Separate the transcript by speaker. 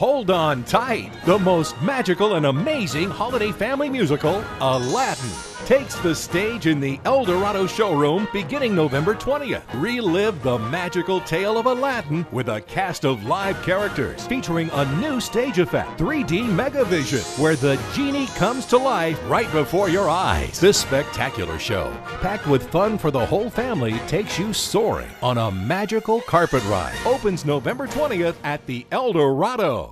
Speaker 1: Hold on tight. The most magical and amazing holiday family musical, Aladdin, takes the stage in the Eldorado showroom beginning November 20th. Relive the magical tale of Aladdin with a cast of live characters featuring a new stage effect, 3D Megavision, where the genie comes to life right before your eyes. This spectacular show, packed with fun for the whole family, takes you soaring on a magical carpet ride. Opens November 20th at the Eldorado.